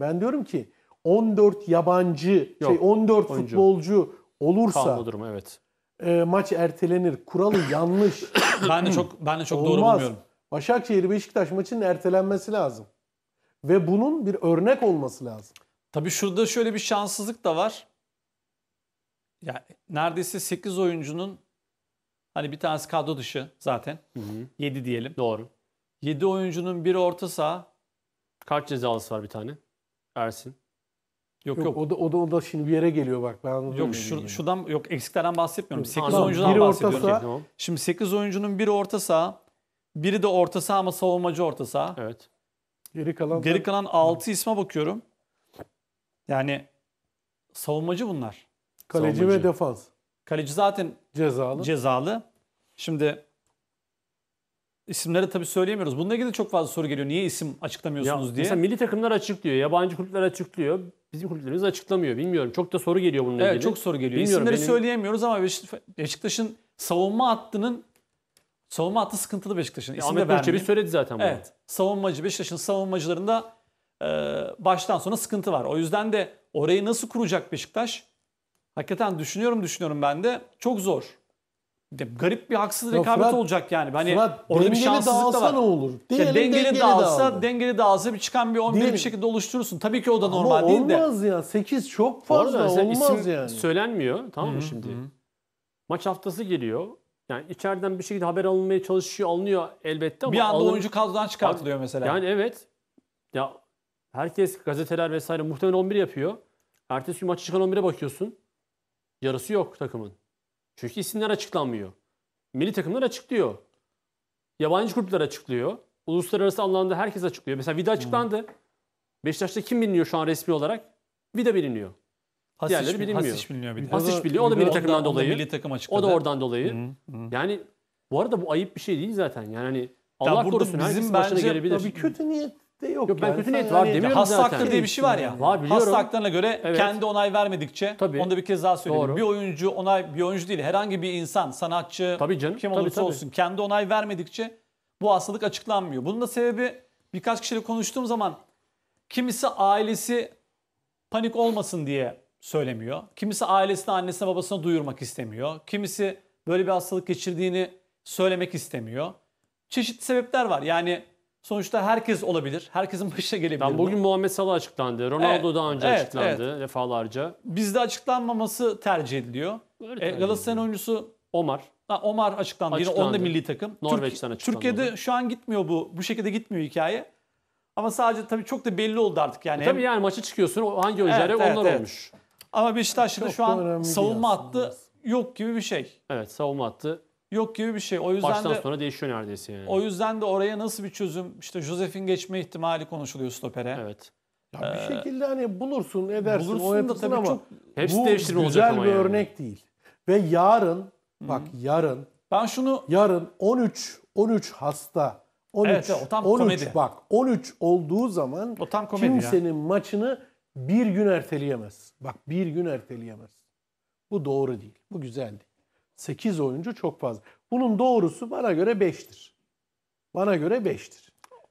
Ben diyorum ki 14 yabancı, Yok, şey 14 oyuncu. futbolcu olursa Kalma durumu evet. e, maç ertelenir. Kuralı yanlış. Ben de çok ben de çok doğru Olmaz. bulmuyorum. Başakşehir Beşiktaş maçının ertelenmesi lazım. Ve bunun bir örnek olması lazım. Tabii şurada şöyle bir şanssızlık da var. Yani neredeyse 8 oyuncunun hani bir tanesi kadro dışı zaten. 7 diyelim. Doğru. 7 oyuncunun biri orta saha. Kart cezalısı var bir tane. Ersin. Yok Yok, yok. O, da, o, da, o da şimdi bir yere geliyor bak. Ben onu Yok şu, yani. şuradan yok eksiklerden bahsetmiyorum. 8 Anladım. oyuncudan Biri orta bahsediyorum. saha. Tamam. Şimdi 8 oyuncunun biri orta saha, biri de orta saha ama savunmacı orta saha. Evet. Geri kalan Geri kalan 6 isme bakıyorum. Yani savunmacı bunlar. kaleci savunmacı. ve defans. Kaleci zaten Cezalı. cezalı. Şimdi isimleri tabii söyleyemiyoruz. Bununla ilgili de çok fazla soru geliyor. Niye isim Ya, açıklamıyorsunuz diye. Mesela milli takımlar açıklıyor, yabancı kulüpler açıklıyor. Bizim kulüplerimiz açıklamıyor. Bilmiyorum. Çok da soru geliyor bununla Evet ilgili. çok soru geliyor. Bilmiyorum, İsimleri benim- söyleyemiyoruz ama Beşik- Beşiktaş'ın savunma hattının savunma hattı sıkıntılı Beşiktaş'ın. Ya, İsim Ahmet vermeyeyim. söyledi zaten bunu. Evet. Savunmacı Beşiktaş'ın savunmacılarında e, baştan sona sıkıntı var. O yüzden de orayı nasıl kuracak Beşiktaş? Hakikaten düşünüyorum düşünüyorum ben de. Çok zor. De garip bir haksız rekabet Fırat- olacak yani. Hani Fırat, orada bir dengeli şanssızlık da dağılsa var. ne olur? Ya Diyelim dengeli, dağılsa, dağıldı. dengeli dağılsa bir çıkan bir 11 Değil. bir şekilde oluşturursun. Tabii ki o da Ama normal değil de. olmaz ya. 8 çok fazla. mesela olmaz isim yani. söylenmiyor. Tamam mı şimdi? Maç haftası geliyor. Yani içeriden bir şekilde haber alınmaya çalışıyor, alınıyor elbette ama Bir anda alın- oyuncu kadrodan çıkartılıyor mesela. Yani evet. Ya herkes gazeteler vesaire muhtemelen 11 yapıyor. Ertesi gün maçı çıkan 11'e bakıyorsun. Yarısı yok takımın. Çünkü isimler açıklanmıyor. Milli takımlar açıklıyor. Yabancı kulüpler açıklıyor. Uluslararası anlamda herkes açıklıyor. Mesela Vida açıklandı. Beşiktaş'ta kim biliniyor şu an resmi olarak? Vida biliniyor. Hasic, diğerleri bilinmiyor. Hasic biliniyor bir de. Hasic da- biliyor. O da milli da- takımdan onu da dolayı. milli takım açıkladı. O da oradan dolayı. Hı, hı. Yani bu arada bu ayıp bir şey değil zaten. Yani hani Allah burada korusun bizim herkesin başına bence- gelebilir. Ya bir kötü niyet de yok. Yok, ben yani. kötü niyet var hani- demiyorum zaten. hakları diye bir şey var ya. Var, biliyorum. Hasta haklarına göre Evet. kendi onay vermedikçe, Tabii. onu da bir kez daha söyleyeyim. Doğru. Bir oyuncu onay, bir oyuncu değil herhangi bir insan, sanatçı, Tabii canım, kim tabii, olursa tabii. olsun kendi onay vermedikçe bu hastalık açıklanmıyor. Bunun da sebebi birkaç kişiyle konuştuğum zaman kimisi ailesi panik olmasın diye söylemiyor. Kimisi ailesine, annesine, babasına duyurmak istemiyor. Kimisi böyle bir hastalık geçirdiğini söylemek istemiyor. Çeşitli sebepler var. Yani sonuçta herkes olabilir. Herkesin başına gelebilir. Ben bu. bugün Muhammed Salah açıklandı. Ronaldo Evet, daha önce evet, açıklandı defalarca. Bizde açıklanmaması tercih ediliyor. Öyle E, Galatasaray'ın oyuncusu Omar. ha, Omar açıklandı. Yine Açıklandı. onun da milli takım. Norveç'ten açıklandı Türkiye'de şu an gitmiyor bu. Bu şekilde gitmiyor hikaye. Ama sadece tabii çok da belli oldu artık yani. Tabii yani maça çıkıyorsun. o Hangi oyuncular Evet, onlar evet, evet. olmuş. Ama Beşiktaş'ta şu an savunma hattı yok gibi bir şey. Evet savunma attı. Yok gibi bir şey. O yüzden Baştan de sonra değişiyor neredeyse yani. o yüzden de oraya nasıl bir çözüm? İşte Josef'in geçme ihtimali konuşuluyor stopere. Evet. Ya bir şekilde hani bulursun, edersin, Bulursun da oynatırsın tabii ama çok Hepsi bu devşirme olacak güzel ama bir yani. örnek değil. Ve yarın bak yarın Ben şunu yarın 13 13 hasta 13 Evet, evet, o tam 13 komedi. bak 13 olduğu zaman O tam komedi ya. kimsenin maçını bir gün erteleyemez. Bak bir gün erteleyemez. Bu doğru değil. Bu güzel değil. 8 oyuncu çok fazla. Bunun doğrusu bana göre 5'tir. Bana göre 5'tir.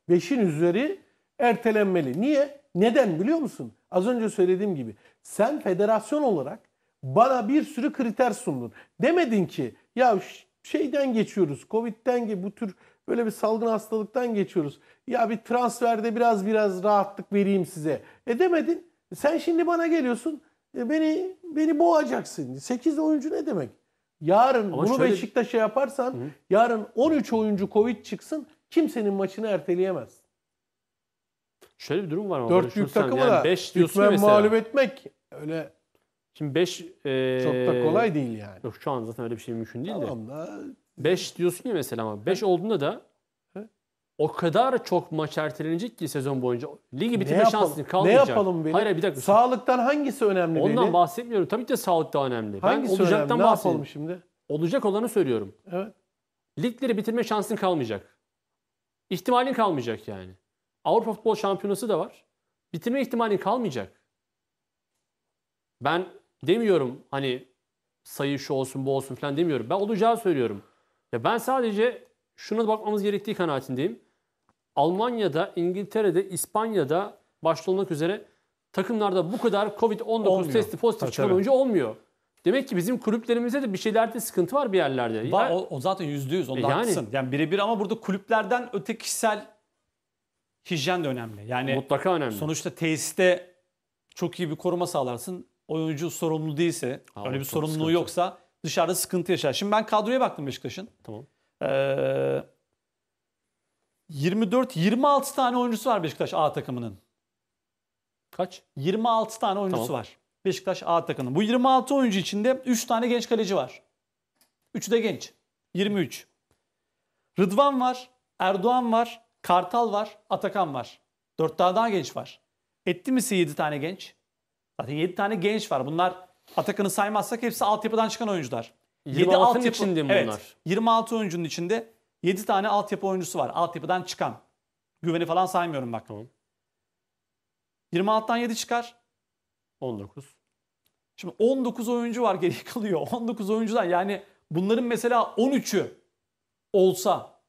5'in üzeri ertelenmeli. Niye? Neden biliyor musun? Az önce söylediğim gibi sen federasyon olarak bana bir sürü kriter sundun. Demedin ki ya şeyden geçiyoruz, Covid'den bu tür böyle bir salgın hastalıktan geçiyoruz. Ya bir transferde biraz biraz rahatlık vereyim size. E demedin. Sen şimdi bana geliyorsun. e, beni beni boğacaksın. 8 oyuncu ne demek? Yarın Ama bunu şöyle- Beşiktaş'a yaparsan yarın 13 oyuncu Covid çıksın kimsenin maçını erteleyemez. Şöyle bir durum var ama. Dört Barış büyük Hürsen. takımı yani da 5 diyorsun hükmen mesela. mağlup etmek öyle Şimdi 5 çok da kolay değil yani. Yok şu an zaten öyle bir şey mümkün değil de. Tamam da 5 diyorsun ya mesela ama 5 olduğunda da o kadar çok maç ertelenecek ki sezon boyunca. Ligi ne bitirme şansın Ne kalmayacak. yapalım Veli? Hayır hayır bir dakika. Sağlıktan hangisi önemli Ondan Veli? bahsetmiyorum. Tabii ki de sağlık daha önemli. Hangisi ben olacaktan önemli? Ne yapalım şimdi? Olacak olanı söylüyorum. Evet. Ligleri bitirme şansın kalmayacak. İhtimalin kalmayacak yani. Avrupa Futbol Şampiyonası da var. Bitirme ihtimalin kalmayacak. Ben demiyorum hani sayı şu olsun bu olsun falan demiyorum. Ben olacağı söylüyorum. Ya ben sadece şuna bakmamız gerektiği kanaatindeyim. Almanya'da, İngiltere'de, İspanya'da başta olmak üzere takımlarda bu kadar Covid-19 Olmuyor. testi pozitif Tabii, çıkan tabii. oyuncu olmuyor. Demek ki bizim kulüplerimizde de bir şeylerde sıkıntı var bir yerlerde. Var, Ya- o, o zaten yüzde yüz. Onda E yani. haklısın. Yani birebir ama burada kulüplerden öte kişisel hijyen de önemli. Yani mutlaka önemli. sonuçta tesiste çok iyi bir koruma sağlarsın. Oyuncu sorumlu değilse, Ha, öyle bir sorumluluğu sıkıntı. yoksa dışarıda sıkıntı yaşar. Şimdi ben kadroya baktım Beşiktaş'ın. Tamam. Ee, 24-26 tane oyuncusu var Beşiktaş A takımının. Kaç? 26 tane oyuncusu Tamam. var. Beşiktaş A takımının. Bu 26 oyuncu içinde 3 tane genç kaleci var. 3'ü de genç. 23. Rıdvan var, Erdoğan var, Kartal var, Atakan var. 4 tane daha genç var. Etti mi 7 tane genç? Zaten 7 tane genç var. Bunlar Atakan'ı saymazsak hepsi altyapıdan çıkan oyuncular. 26'nın içinde mi evet, bunlar? 26 oyuncunun içinde 7 tane altyapı oyuncusu var. Altyapıdan çıkan. Güveni falan saymıyorum bak. Tamam. 26'dan 7 çıkar. 19. Şimdi 19 oyuncu var geriye kalıyor. 19 oyuncudan yani bunların mesela 13'ü olsa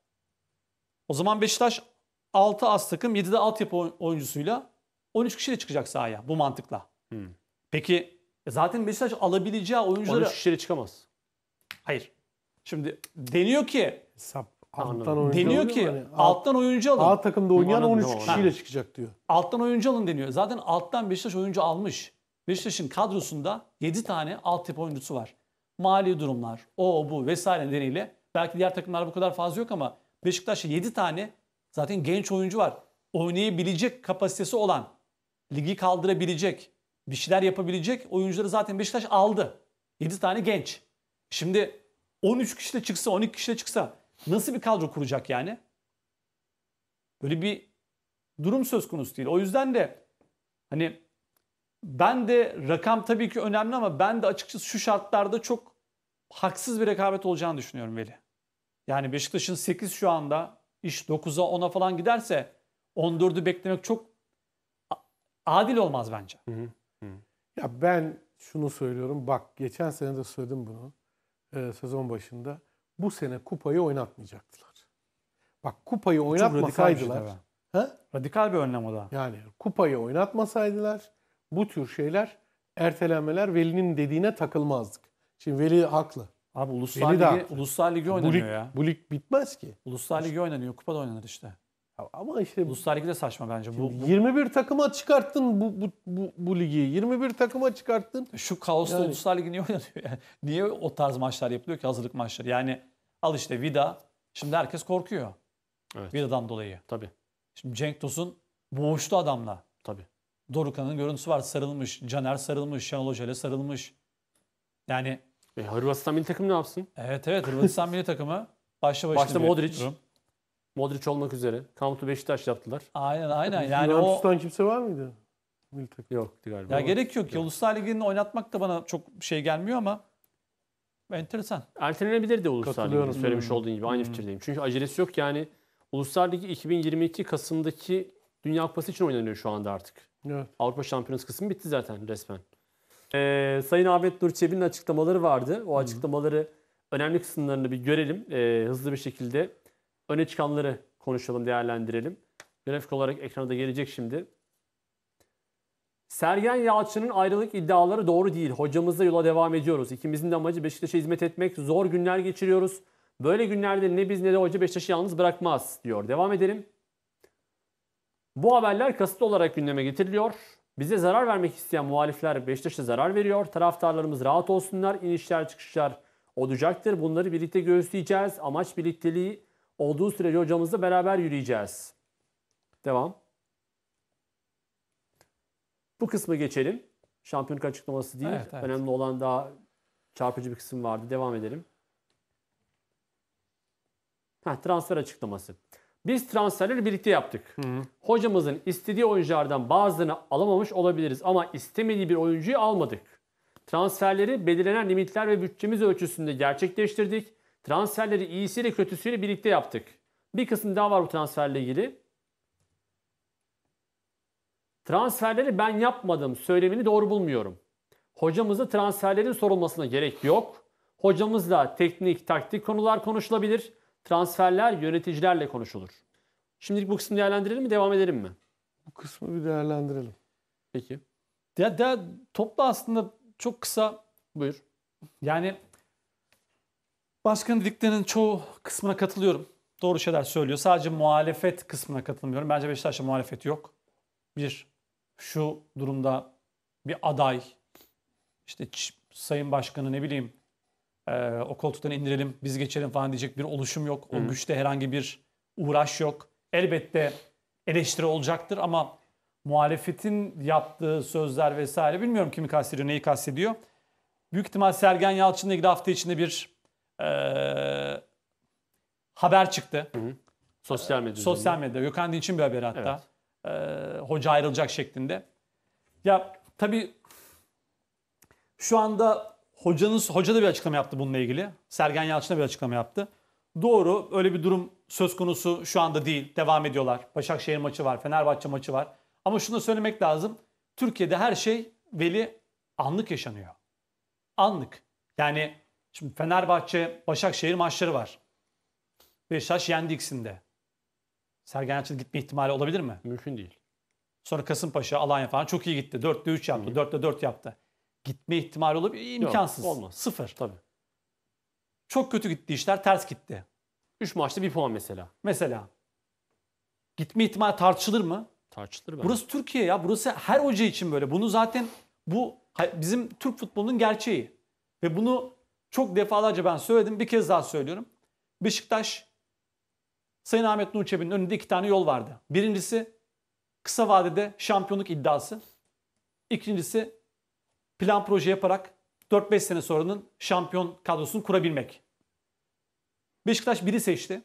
o zaman Beşiktaş 6 az takım 7 de altyapı oy- oyuncusuyla 13 kişiyle çıkacak sahaya bu mantıkla. Hmm. Peki e zaten Beşiktaş alabileceği oyuncuları 13 kişiyle çıkamaz. hayır. Şimdi deniyor ki Hesap. Alttan oyuncu deniyor ki yani. alttan oyuncu alın. A takımda oynayan Anladım, 13 tamam, kişiyle çıkacak diyor. Alttan oyuncu alın deniyor. Zaten alttan Beşiktaş oyuncu almış. Beşiktaş'ın kadrosunda 7 tane altyapı oyuncusu var. Mali durumlar, o bu vesaire nedeniyle belki diğer takımlarda bu kadar fazla yok ama Beşiktaş'ta 7 tane zaten genç oyuncu var. Oynayabilecek kapasitesi olan, ligi kaldırabilecek, bir şeyler yapabilecek oyuncuları zaten Beşiktaş aldı. 7 tane genç. Şimdi 13 kişi de çıksa, 12 kişi de çıksa nasıl bir kadro kuracak yani? Böyle bir durum söz konusu değil. O yüzden de hani ben de rakam tabii ki önemli ama ben de açıkçası şu şartlarda çok haksız bir rekabet olacağını düşünüyorum Veli. Yani Beşiktaş'ın 8 şu anda iş 9'a 10'a falan giderse 14'ü beklemek çok adil olmaz bence. Ya ben şunu söylüyorum. Bak geçen sene de söyledim bunu. e, sezon başında. Bu sene kupayı oynatmayacaktılar. Bak kupayı Çok radikal bir şey oynatmasaydılar. tabii. ha? Radikal bir önlem o da. Yani kupayı oynatmasaydılar bu tür şeyler ertelenmeler Veli'nin dediğine takılmazdık. Şimdi Veli haklı. Abi Uluslar Veli Ligi. Uluslar Ligi Bu lig, oynanıyor ya. bu lig bitmez ki. Uluslar Ligi oynanıyor. Kupa da oynanır işte. Ama işte Uluslar Ligi de saçma bence. Bu, bu- 21 takıma çıkarttın bu, bu, bu, bu ligi. 21 takıma çıkarttın. Şu kaosta Yani- Uluslar Ligi niye oynanıyor? Yani niye o tarz maçlar yapılıyor ki hazırlık maçları? Yani al işte Vida. Şimdi herkes korkuyor. Evet. Vida'dan dolayı. Tabii. Şimdi Cenk Tosun boğuştu adamla. Tabii. Dorukan'ın görüntüsü var sarılmış. Caner sarılmış. Şenol Hoca'yla sarılmış. Yani E, Hırvatistan milli takım ne yapsın? evet evet Hırvatistan milli takımı başlı başına Başta Modric. durum. Modric olmak üzere. To Beşiktaş yaptılar. Aynen aynen. Yani o Juventus'tan kimse var mıydı? Milli takım. Yoktu galiba. ya ama. gerek yok Uluslar Ligi'ni oynatmak da bana çok şey gelmiyor ama enteresan. Ertelenebilir de Uluslar. Ligi'de söylemiş Hmm. olduğun gibi. Aynı fikirdeyim. Çünkü acelesi yok yani. Uluslar Ligi 2022 Kasım'daki Dünya Kupası için oynanıyor şu anda artık. Evet. Avrupa Şampiyonası kısmı bitti zaten resmen. Ee, Sayın Ahmet Nur Çebi'nin açıklamaları vardı. O açıklamaları önemli kısımlarını bir görelim. Ee, hızlı bir şekilde öne çıkanları konuşalım, değerlendirelim. Grafik olarak ekrana da gelecek şimdi. Sergen Yalçın'ın ayrılık iddiaları doğru değil. Hocamızla yola devam ediyoruz. İkimizin de amacı Beşiktaş'a hizmet etmek. Zor günler geçiriyoruz. Böyle günlerde ne biz ne de hoca Beşiktaş'ı yalnız bırakmaz diyor. Devam edelim. Bu haberler kasıtlı olarak gündeme getiriliyor. Bize zarar vermek isteyen muhalifler Beşiktaş'a zarar veriyor. Taraftarlarımız rahat olsunlar. İnişler çıkışlar olacaktır. Bunları birlikte göğüsleyeceğiz. Amaç birlikteliği olduğu sürece hocamızla beraber yürüyeceğiz. Devam. Bu kısmı geçelim. Şampiyonluk açıklaması değil. Evet, evet. Önemli olan daha çarpıcı bir kısım vardı. Devam edelim. Heh, transfer açıklaması. Biz transferleri birlikte yaptık. Hocamızın istediği oyunculardan bazılarını alamamış olabiliriz ama istemediği bir oyuncuyu almadık. Transferleri belirlenen limitler ve bütçemiz ölçüsünde gerçekleştirdik. Transferleri iyisiyle kötüsüyle birlikte yaptık. Bir kısım daha var bu transferle ilgili. Transferleri ben yapmadım söylemini doğru bulmuyorum. Hocamızla transferlerin sorulmasına gerek yok. Hocamızla teknik, taktik konular konuşulabilir. Transferler yöneticilerle konuşulur. Şimdilik bu kısmı değerlendirelim mi, devam edelim mi? Bu kısmı bir değerlendirelim. Peki. Ya da topla aslında çok kısa Buyur. yani başkanın dediklerinin çoğu kısmına katılıyorum. Doğru şeyler söylüyor. Sadece muhalefet kısmına katılmıyorum. Bence Beşiktaş'ta muhalefet yok. Bir, şu durumda bir aday, işte sayın başkanı ne bileyim e, o koltuktan indirelim, biz geçelim falan diyecek bir oluşum yok. O güçte herhangi bir uğraş yok. Elbette eleştiri olacaktır ama muhalefetin yaptığı sözler vesaire bilmiyorum kimi kastediyor, neyi kastediyor. Büyük ihtimal Sergen Yalçın'la ilgili hafta içinde bir e, haber çıktı. Sosyal medya. Sosyal medyada. Gökhan Dinç'in bir haberi hatta. Ee, hoca ayrılacak şeklinde. Ya tabii şu anda hocanın hoca da bir açıklama yaptı bununla ilgili. Sergen Yalçın da bir açıklama yaptı. Doğru öyle bir durum söz konusu şu anda değil. Devam ediyorlar. Başakşehir maçı var, Fenerbahçe maçı var. Ama şunu da söylemek lazım. Türkiye'de her şey veli anlık yaşanıyor. Anlık. Yani şimdi Fenerbahçe, Başakşehir maçları var. Beşiktaş yendi ikisinde. Sergen Yalçın gitme ihtimali olabilir mi? Mümkün değil. Sonra Kasımpaşa, Alanya falan çok iyi gitti. 4'te 3 yaptı, 4'te 4 yaptı. Gitme ihtimali olabilir imkansız. olmaz. Sıfır. Tabii. Çok kötü gitti işler, ters gitti. 3 maçta bir puan mesela. Mesela gitme ihtimali tartışılır mı? Tartışılır bence. Burası Türkiye ya. Burası her hoca için böyle. Bunu zaten bu bizim Türk futbolunun gerçeği. Ve bunu çok defalarca ben söyledim. Bir kez daha söylüyorum. Beşiktaş Sayın Ahmet Nur Çebi'nin önünde iki tane yol vardı. Birincisi kısa vadede şampiyonluk iddiası. İkincisi plan proje yaparak 4-5 sene sonranın şampiyon kadrosunu kurabilmek. Beşiktaş biri seçti.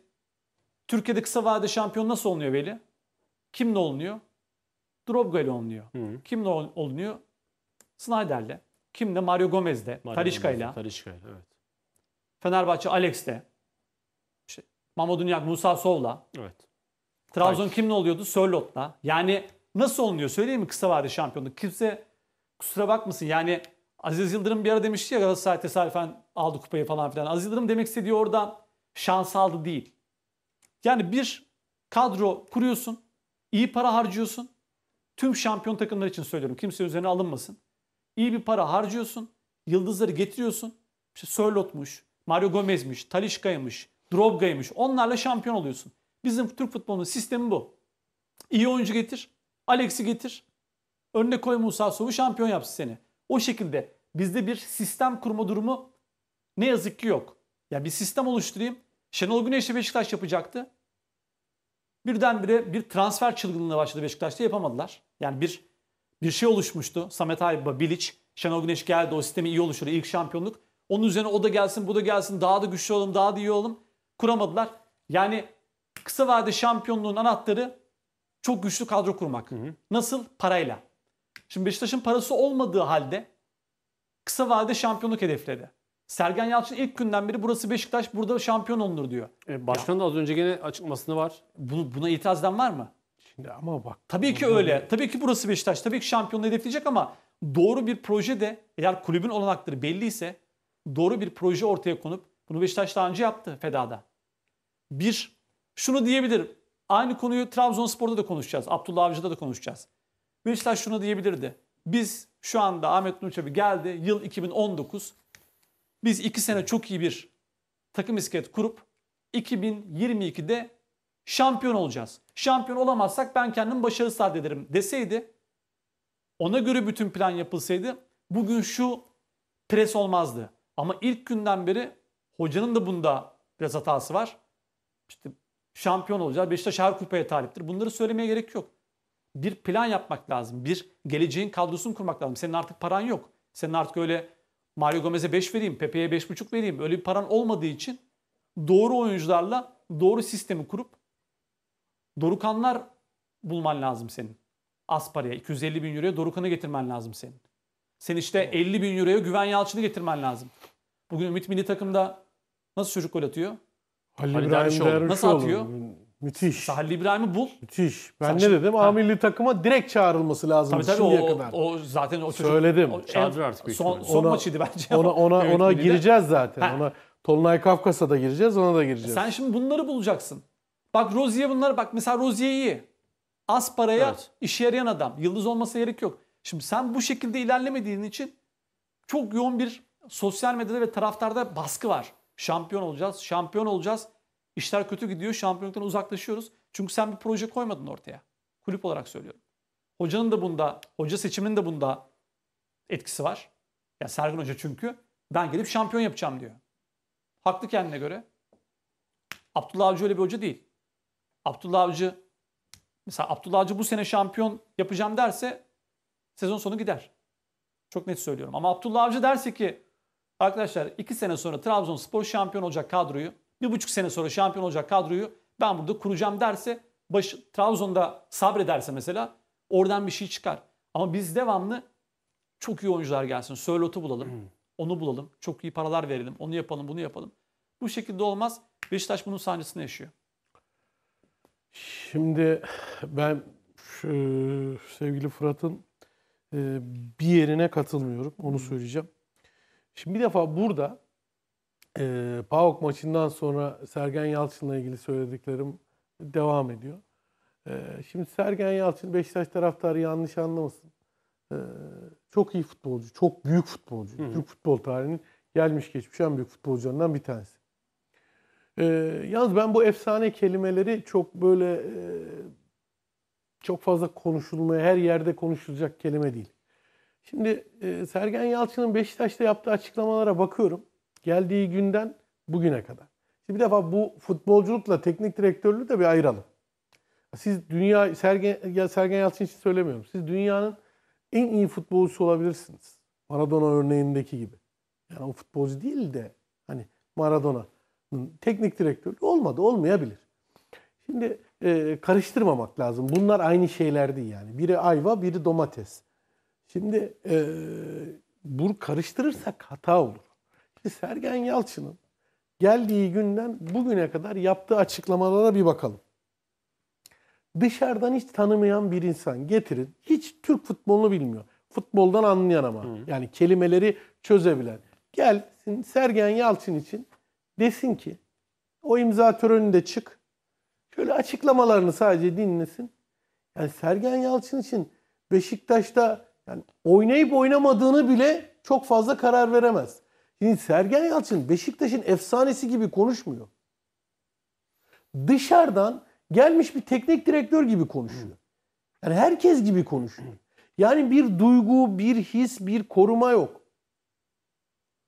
Türkiye'de kısa vadede şampiyon nasıl olunuyor Veli? Kimle olunuyor? Drogba ile olunuyor. Hı. Kimle ol- olunuyor? Snyder'le. Kimle? Mario Talisca'yla. Gomez'le, Talisca'yla evet. Fenerbahçe Alex'le. İşte Mamadou Niang, Musa Sow'la. Evet. Trabzon Hayır. kimle oluyordu? Sörlot'la. Yani nasıl olunuyor? Söyleyeyim mi kısa vade şampiyonluk? Kimse kusura bakmasın. Yani Aziz Yıldırım bir ara demişti ya Galatasaray tesadüfen aldı kupayı falan filan. Aziz Yıldırım demek istediği orada şans aldı değil. Yani bir kadro kuruyorsun. iyi para harcıyorsun. Tüm şampiyon takımlar için söylüyorum. Kimse üzerine alınmasın. İyi bir para harcıyorsun. Yıldızları getiriyorsun. İşte Sörlot'muş, Mario Gomez'miş, Talisca'ymış, Droga'ymış. Onlarla şampiyon oluyorsun. Bizim Türk futbolunun sistemi bu. İyi oyuncu getir. Alex'i getir. Önüne koy Musa Sow'u şampiyon yapsın seni. O şekilde bizde bir sistem kurma durumu ne yazık ki yok. Ya bir sistem oluşturayım. Şenol Güneş'le Beşiktaş yapacaktı. Birdenbire bir transfer çılgınlığına başladı Beşiktaş'ta yapamadılar. Yani bir bir şey oluşmuştu. Samet Aybaba, Bilic, Şenol Güneş geldi. O sistemi iyi oluşturdu. İlk şampiyonluk. Onun üzerine o da gelsin, bu da gelsin. Daha da güçlü olalım, daha da iyi olalım. Kuramadılar. Yani kısa vade şampiyonluğun anahtarı çok güçlü kadro kurmak. Nasıl? Parayla. Şimdi Beşiktaş'ın parası olmadığı halde kısa vadede şampiyonluk hedefledi. Sergen Yalçın ilk günden beri burası Beşiktaş burada şampiyon olunur diyor. E, başkanın da az önce gene açıklamasında var. Bunu, buna itiraz eden var mı? Şimdi ama bak. Tabii ki öyle. Tabii ki burası Beşiktaş. Tabii ki şampiyonluğu hedefleyecek ama doğru bir proje de eğer kulübün olanakları belliyse doğru bir proje ortaya konup bunu Beşiktaş daha önce yaptı Feda'da. Bir, şunu diyebilirim. Aynı konuyu Trabzonspor'da da konuşacağız. Abdullah Avcı'da da konuşacağız. Beşiktaş şunu diyebilirdi. Biz şu anda Ahmet Nur Çebi geldi. Yıl 2019. Biz iki sene çok iyi bir takım iskelet kurup 2022'de şampiyon olacağız. Şampiyon olamazsak ben kendim başarısız addederim deseydi ona göre bütün plan yapılsaydı bugün şu pres olmazdı. Ama ilk günden beri hocanın da bunda biraz hatası var. İşte şampiyon olacağız. Beşiktaş her kupaya taliptir. Bunları söylemeye gerek yok. Bir plan yapmak lazım. Bir geleceğin kadrosunu kurmak lazım. Senin artık paran yok. Senin artık öyle Mario Gomez'e 5 vereyim, Pepe'ye 5,5 vereyim. Öyle bir paran olmadığı için doğru oyuncularla doğru sistemi kurup Dorukanlar bulman lazım senin. Az paraya 250 bin euroya Dorukan'ı getirmen lazım senin. Sen işte 50 bin euroya Güven Yalçın'ı getirmen lazım. Bugün Ümit Milli Takım'da nasıl çocuk gol atıyor? Halil Halil İbrahim Dervişoğlu. Nasıl atıyor? Müthiş. Halil İbrahim'i bul. Müthiş. Ben Sen ne şimdi- dedim? Ha. A milli takıma direkt çağrılması lazım Tabii tabii şimdiye o, kadar. o zaten o çocuk. Söyledim. o Çağırdı artık son, ihtimalle. son Ona- maçıydı bence. ona ona ona Milli'de. gireceğiz zaten. Ha. Ona Tolunay Kafkas'a da gireceğiz, ona da gireceğiz. Sen şimdi bunları bulacaksın. Bak Rozier bunlar bak mesela Rozier iyi. Az paraya Evet. işe yarayan adam. Yıldız olması gerek yok. Şimdi sen bu şekilde ilerlemediğin için çok yoğun bir sosyal medyada ve taraftarda baskı var. Şampiyon olacağız, şampiyon olacağız. İşler kötü gidiyor, şampiyonluktan uzaklaşıyoruz. Çünkü sen bir proje koymadın ortaya. Kulüp olarak söylüyorum. Hocanın da bunda, hoca seçiminin de bunda etkisi var. Ya Sergen Hoca çünkü ben gelip şampiyon yapacağım diyor. Haklı kendine göre. Abdullah Avcı öyle bir hoca değil. Abdullah Avcı mesela Abdullah Avcı bu sene şampiyon yapacağım derse sezon sonu gider. Çok net söylüyorum. Ama Abdullah Avcı derse ki arkadaşlar iki sene sonra Trabzonspor şampiyon olacak kadroyu, bir buçuk sene sonra şampiyon olacak kadroyu ben burada kuracağım derse baş, Trabzon'da sabrederse mesela oradan bir şey çıkar. Ama biz devamlı çok iyi oyuncular gelsin. Sörlot'u bulalım. Onu bulalım. Çok iyi paralar verelim. Onu yapalım, bunu yapalım. Bu şekilde olmaz. Beşiktaş bunun sancısını yaşıyor. Şimdi ben şu, sevgili Fırat'ın e, bir yerine katılmıyorum. Onu söyleyeceğim. Şimdi bir defa burada e, PAOK maçından sonra Sergen Yalçın'la ilgili söylediklerim devam ediyor. E, şimdi Sergen Yalçın Beşiktaş taraftarı yanlış anlamasın. E, çok iyi futbolcu, çok büyük futbolcu. Türk futbol tarihinin gelmiş geçmiş en büyük futbolcularından bir tanesi. Ee, yalnız ben bu efsane kelimeleri çok böyle e, çok fazla konuşulmaya, her yerde konuşulacak kelime değil. Şimdi e, Sergen Yalçın'ın Beşiktaş'ta yaptığı açıklamalara bakıyorum. Geldiği günden bugüne kadar. Şimdi bir defa bu futbolculukla teknik direktörlüğü de bir ayıralım. Siz dünya Sergen, ya Sergen Yalçın için söylemiyorum. Siz dünyanın en iyi futbolcusu olabilirsiniz. Maradona örneğindeki gibi. Yani o futbolcu değil de hani Maradona teknik direktörü olmadı, olmayabilir. Şimdi e, karıştırmamak lazım. Bunlar aynı şeyler değil yani. Biri ayva, biri domates. Şimdi e, bu karıştırırsak hata olur. Şimdi Sergen Yalçın'ın geldiği günden bugüne kadar yaptığı açıklamalara bir bakalım. Dışarıdan hiç tanımayan bir insan getirin. Hiç Türk futbolunu bilmiyor. Futboldan anlayan ama. Yani kelimeleri çözebilen. Gelsin Sergen Yalçın için desin ki o imza töreninde çık. Şöyle açıklamalarını sadece dinlesin. Yani Sergen Yalçın için Beşiktaş'ta yani oynayıp oynamadığını bile çok fazla karar veremez. Şimdi Sergen Yalçın Beşiktaş'ın efsanesi gibi konuşmuyor. Dışarıdan gelmiş bir teknik direktör gibi konuşuyor. Yani herkes gibi konuşuyor. Yani bir duygu, bir his, bir koruma yok.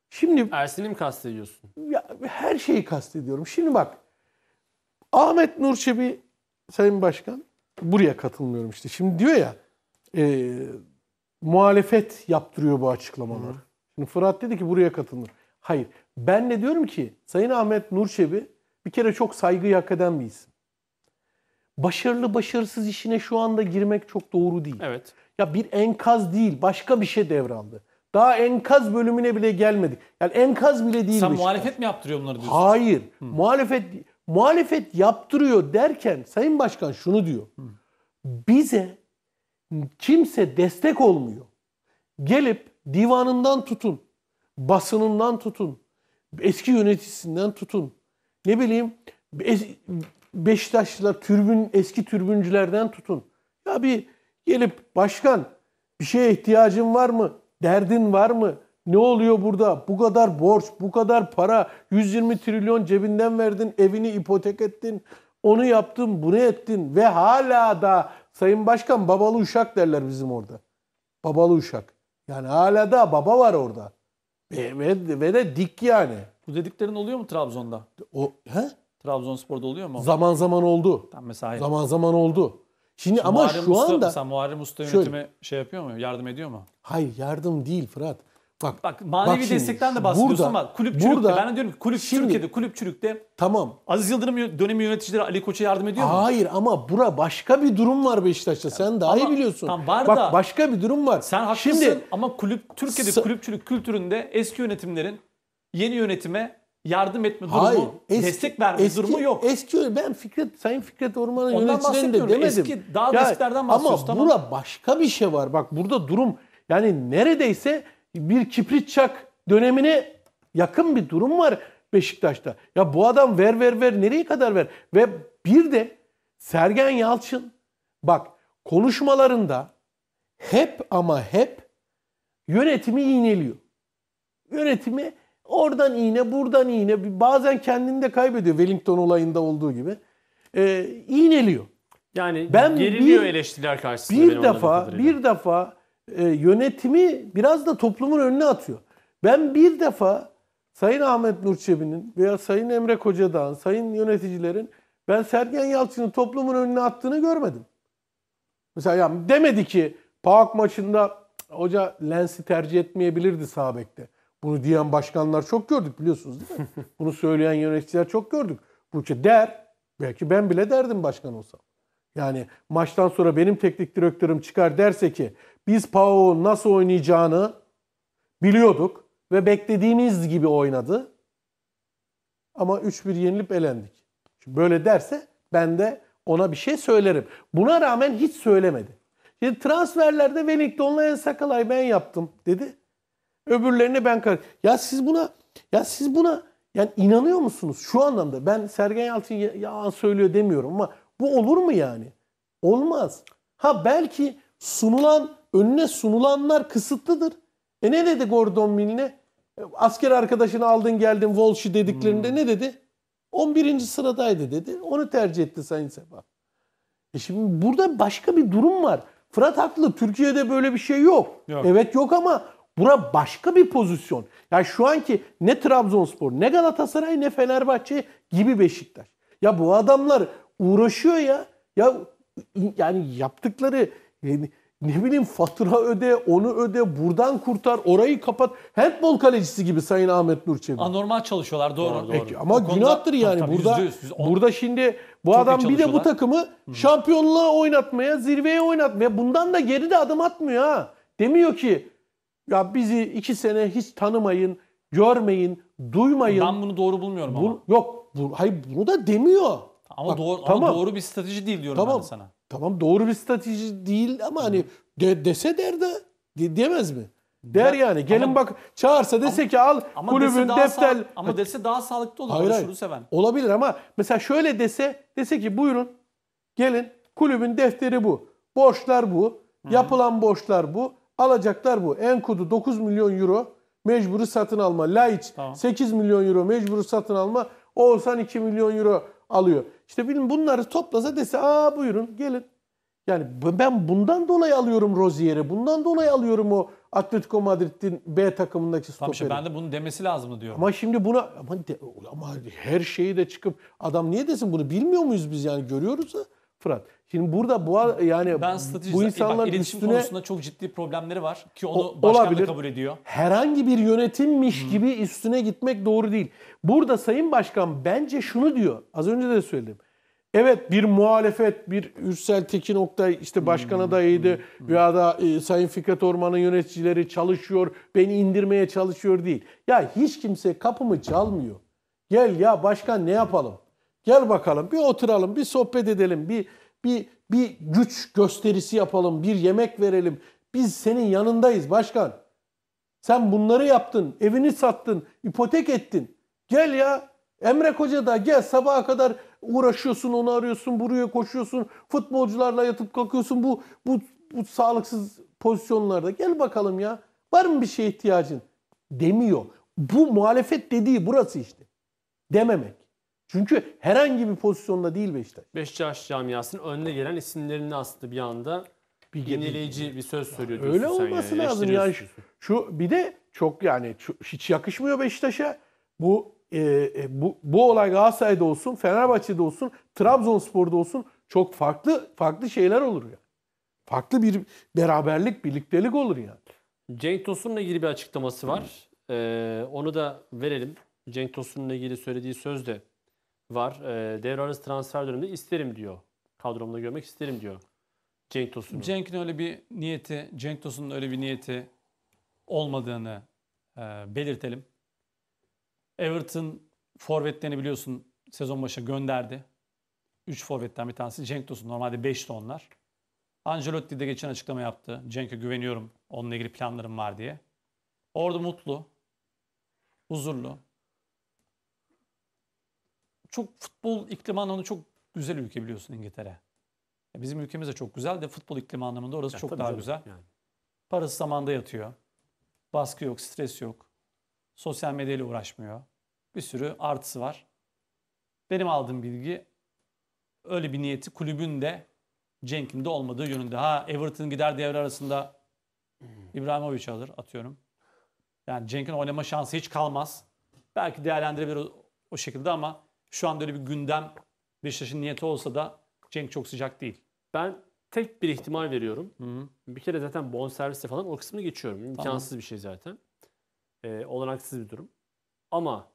Şimdi Ersin'i mi kastediyorsun? ya, her şeyi kastediyorum. Şimdi bak Ahmet Nur Çebi Sayın Başkan buraya katılmıyorum işte. Şimdi diyor ya e, muhalefet yaptırıyor bu açıklamaları. Şimdi Fırat dedi ki buraya katılmıyor. Hayır. Ben de diyorum ki Sayın Ahmet Nur Çebi bir kere çok saygıyı hak eden bir isim. Başarılı başarısız işine şu anda girmek çok doğru değil. Evet. Ya bir enkaz değil başka bir şey devraldı. Daha enkaz bölümüne bile gelmedik. Yani enkaz bile değil Sen Beşiktaş. muhalefet mi yaptırıyor bunları diyorsun? Hayır. Muhalefet muhalefet yaptırıyor derken Sayın Başkan şunu diyor. Bize kimse destek olmuyor. Gelip divanından tutun, basınından tutun, eski yöneticisinden tutun. Ne bileyim Beşiktaşlılar, türbün, eski türbüncülerden tutun. Ya bir gelip başkan bir şeye ihtiyacın var mı? Derdin var mı? Ne oluyor burada? Bu kadar borç, bu kadar para, 120 trilyon cebinden verdin, evini ipotek ettin, onu yaptın, bunu ettin ve hala da Sayın Başkan babalı uşak derler bizim orada. Babalı uşak. Yani hala da baba var orada. Ve, ve, ve de dik yani. Bu dediklerin oluyor mu Trabzon'da? O he? Trabzonspor'da oluyor mu? Zaman zaman oldu. Tam mesela. Zaman zaman oldu. Şimdi ama Muharrem şu Usta, anda mesela Muharrem Usta Şöyle. yönetimi şey yapıyor mu? Yardım ediyor mu? hayır yardım değil Fırat. Bak Bak manevi şimdi, destekten de bahsediyorsun burada- ama kulüpçülükte burada- ben de diyorum ki kulüp Şimdi- Türkiye'de kulüpçülükte tamam. Aziz Yıldırım dönemi yöneticileri Ali Koç'a yardım ediyor mu? Hayır ama bura başka bir durum var Beşiktaş'ta. Sen daha iyi ama- biliyorsun. Tam var Bak da- başka bir durum var. Sen haklısın Şimdi ama kulüp Türkiye'de kulüpçülük kültüründe eski yönetimilerin yeni yönetime yardım etme durumu, hayır. eski- destek verme eski- durumu yok. Eski ben Fikret Sayın Fikret Orman'ın yöneticilerini de demedim. Eski, daha da eskilerden bahsediyorsun, Ama tamam. bura başka bir şey var. Bak burada durum yani neredeyse bir kibrit çak dönemine yakın bir durum var Beşiktaş'ta. Ya bu adam ver ver ver nereye kadar ver? Ve bir de Sergen Yalçın bak konuşmalarında hep ama hep yönetimi iğneliyor. Yönetimi oradan iğne, buradan iğne. Bazen kendini de kaybediyor Wellington olayında olduğu gibi. Ee, iğneliyor. Yani Ben geriliyor bir- eleştiriler karşısında. Bir defa, bir defa e, yönetimi biraz da toplumun önüne atıyor. Ben bir defa Sayın Ahmet Nur Çebi'nin veya Sayın Emre Kocadağ'ın, sayın yöneticilerin ben Sergen Yalçın'ı toplumun önüne attığını görmedim. Mesela ya demedi ki PAOK maçında "Cık, hoca Lens'i tercih etmeyebilirdi sağ bekte. Bunu diyen başkanlar çok gördük biliyorsunuz değil mi? Bunu söyleyen yöneticiler çok gördük. Bu işte der. Belki ben bile derdim başkan olsam. Yani maçtan sonra benim teknik direktörüm çıkar derse ki biz PAOK'un nasıl oynayacağını biliyorduk ve beklediğimiz gibi oynadı. Ama 3-1 yenilip elendik. Şimdi böyle derse ben de ona bir şey söylerim. Buna rağmen hiç söylemedi. Şimdi transferlerde Wellington'la En Sakalay ben yaptım dedi. Öbürlerini ben kar. Ya siz buna ya siz buna yani inanıyor musunuz şu anlamda? Ben Sergen Yalçın ya- yalan söylüyor demiyorum ama bu olur mu yani? Olmaz. Ha belki sunulan önüne sunulanlar kısıtlıdır. E ne dedi Gordon Mill'ne? E, Asker arkadaşını aldın geldin Walsh'ı dediklerinde ne dedi? 11. sıradaydı dedi. Onu tercih etti Sayın Sefa. E şimdi burada başka bir durum var. Fırat haklı. Türkiye'de böyle bir şey yok. Yok. Evet yok ama bura başka bir pozisyon. Yani şu anki ne Trabzonspor, ne Galatasaray, ne Fenerbahçe gibi Beşiktaş. Ya bu adamlar uğraşıyor ya. Ya yani yaptıkları yani ne bileyim fatura öde, onu öde, buradan kurtar, orayı kapat. Handball kalecisi gibi Sayın Ahmet Nur Çebi. Anormal çalışıyorlar doğru. Doğru, doğru. Peki, ama O konuda- günahtır yani Tabii, burada. yüzde yüz, yüz on. burada şimdi bu adam bir de bu takımı şampiyonluğa oynatmaya, zirveye oynatmaya bundan da geri de adım atmıyor ha. Demiyor ki ya bizi iki sene hiç tanımayın, görmeyin, duymayın. Ben bunu doğru bulmuyorum ama. Bu- yok, bu, hayır bunu da demiyor. Ama Bak, doğru tamam. ama doğru bir strateji değil diyorum ben Tamam. de sana. Tamam doğru bir strateji değil ama hani de, dese der de de- demez mi? Der Ben- yani. Gelin ama- bak çağırsa dese ki al Ama kulübün dese defter sağ- ama dese daha sağlıklı olur. Hayır, Hayır, seven. Olabilir ama mesela şöyle dese, dese ki buyurun gelin kulübün defteri bu. Borçlar bu. Yapılan borçlar bu. Alacaklar bu. Enkudu 9 milyon euro mecburi satın alma. Laiç Tamam. 8 milyon euro mecburi satın alma. Oğuzhan 2 milyon euro alıyor. İşte bilin bunları toplasa dese aa buyurun gelin. Yani ben bundan dolayı alıyorum Rozier'i. Bundan dolayı alıyorum o Atletico Madrid'in B takımındaki stoperi. Tamam işte ben de bunu demesi lazımdı diyorum. Ama şimdi buna ama, de- ama her şeyi de çıkıp adam niye desin bunu bilmiyor muyuz biz yani görüyoruz da Fırat. Şimdi burada bu yani ben bu insanların bak, iletişim üstüne konusunda çok ciddi problemleri var ki onu O- başkan olabilir. da kabul ediyor. herhangi bir yönetimmiş gibi üstüne gitmek doğru değil. Burada Sayın Başkan bence şunu diyor. Az önce de söyledim. Evet bir muhalefet, bir Ürsel Tekin Oktay işte başkan adayıydı veya da e, Sayın Fikret Orman'ın yöneticileri çalışıyor, beni indirmeye çalışıyor değil. Ya hiç kimse kapımı çalmıyor. Gel ya başkan ne yapalım? Gel bakalım bir oturalım, bir sohbet edelim, bir bir bir güç gösterisi yapalım, bir yemek verelim. Biz senin yanındayız başkan. Sen bunları yaptın, evini sattın, ipotek ettin. Gel ya Emre Koca da gel sabaha kadar uğraşıyorsun, onu arıyorsun, buraya koşuyorsun, futbolcularla yatıp kalkıyorsun bu bu bu sağlıksız pozisyonlarda. Gel bakalım ya. Var mı bir şeye ihtiyacın? Demiyor. Bu muhalefet dediği burası işte. Dememek. Çünkü herhangi bir pozisyonda değil Beşiktaş. Beşiktaş camiasının önüne gelen isimlerini aslında bir anda Bir yenileyici bir söz söylüyor diyorsun Öyle sen olması yani. lazım. Yani şu, şu bir de çok yani şu- hiç yakışmıyor Beşiktaş'a. Bu e, e, bu bu olay Galatasaray'da olsun, Fenerbahçe'de olsun, Trabzonspor'da olsun çok farklı farklı şeyler olur yani. Farklı bir beraberlik, birliktelik olur yani. Cenk Tosun'la ilgili bir açıklaması var. Ee, onu da verelim. Cenk Tosun'la ilgili söylediği söz de var. Ee, devre arası transfer döneminde isterim diyor. Kadromda görmek isterim diyor. Cenk Tosun'u. Cenk'in öyle bir niyeti, Cenk Tosun'un öyle bir niyeti olmadığını e, belirtelim. Everton forvetlerini biliyorsun sezon başı gönderdi. 3 forvetten bir tanesi Cenk Tosun. Normalde 5'ti onlar. Ancelotti de geçen açıklama yaptı. Cenk'e güveniyorum. Onunla ilgili planlarım var diye. Orada mutlu. Huzurlu. Çok futbol iklimi anlamında çok güzel ülke biliyorsun İngiltere. Bizim ülkemiz de çok güzel de futbol iklimi anlamında orası Ya çok daha canım, güzel. Yani. Parası zamanda yatıyor. Baskı yok, stres yok. Sosyal medyayla uğraşmıyor. Bir sürü artısı var. Benim aldığım bilgi öyle bir niyeti kulübün de Cenk'in de olmadığı yönünde. Ha Everton gider devre arasında İbrahimovic alır atıyorum. Yani Cenk'in oynama şansı hiç kalmaz. Belki değerlendirebilir o, o şekilde ama şu anda öyle bir gündem Beşiktaş'ın niyeti olsa da Cenk çok sıcak değil. Ben tek bir ihtimal veriyorum. Hı. Bir kere zaten bonserviste falan o kısmını geçiyorum. İmkansız bir şey zaten. Ee, olanaksız bir durum. Ama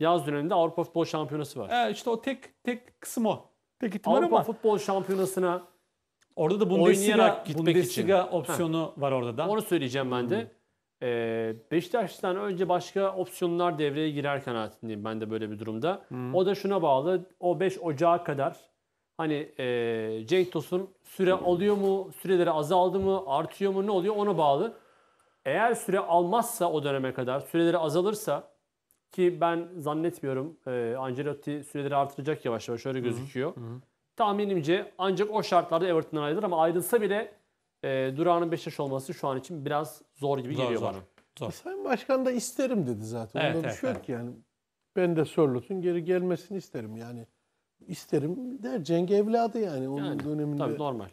yaz döneminde Avrupa Futbol Şampiyonası var. Evet işte o tek tek kısım o. Tek ihtimal Avrupa ama Futbol Şampiyonası'na orada da Bundesliga, oynayarak gitmek Bundesliga için. opsiyonu var orada da. onu söyleyeceğim ben de. Ee, Beşiktaş'tan önce başka opsiyonlar devreye girer kanaatindeyim ben de böyle bir durumda. O da şuna bağlı. O 5 Ocağı kadar hani e, Cenk Tosun süre alıyor mu? Süreleri azaldı mı? Artıyor mu? Ne oluyor? Ona bağlı. Eğer süre almazsa o döneme kadar, süreleri azalırsa ki ben zannetmiyorum e, Ancelotti süreleri artıracak yavaş yavaş öyle gözüküyor. Tahminimce ancak o şartlarda Everton'dan ayrılır ama ayrılsa bile e, durağının Beşiktaş olması şu an için biraz zor gibi Zor, geliyor zor. bana. Zor. Sayın Başkan da isterim dedi zaten. Evet, Onda bir evet, şey yok evet. ki yani. Ben de Sörlot'un geri gelmesini isterim yani. İsterim der Cenk evladı yani onun Yani, döneminde. Tabii normal.